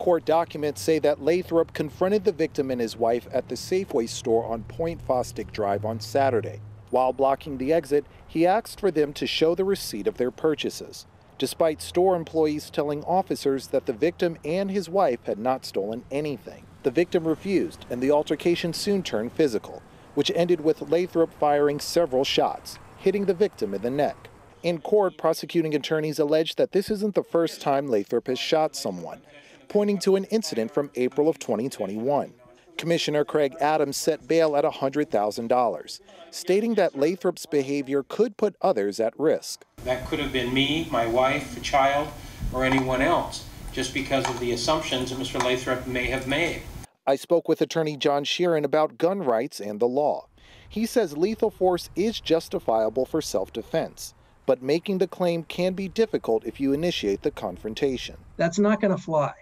Court documents say that Lathrop confronted the victim and his wife at the Safeway store on Point Fosdick Drive on Saturday. While blocking the exit, he asked for them to show the receipt of their purchases, despite store employees telling officers that the victim and his wife had not stolen anything. The victim refused, and the altercation soon turned physical, which ended with Lathrop firing several shots, hitting the victim in the neck. In court, prosecuting attorneys allege that this isn't the first time Lathrop has shot someone, pointing to an incident from April of 2021. Commissioner Craig Adams set bail at $100,000, stating that Lathrop's behavior could put others at risk. That could have been me, my wife, a child, or anyone else, just because of the assumptions that Mr. Lathrop may have made. I spoke with attorney John Sheeran about gun rights and the law. He says lethal force is justifiable for self defense, but making the claim can be difficult if you initiate the confrontation. That's not going to fly.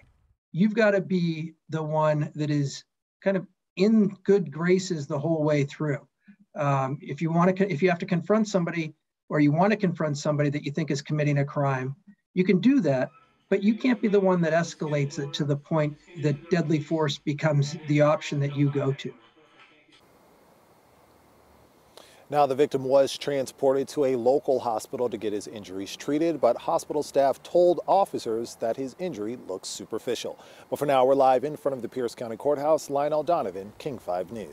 You've got to be the one that is kind of in good graces the whole way through. Um, if you want to, if you have to confront somebody or you want to confront somebody that you think is committing a crime, you can do that, but you can't be the one that escalates it to the point that deadly force becomes the option that you go to. Now, the victim was transported to a local hospital to get his injuries treated, but hospital staff told officers that his injury looks superficial. But for now, we're live in front of the Pierce County Courthouse. Lionel Donovan, King 5 News.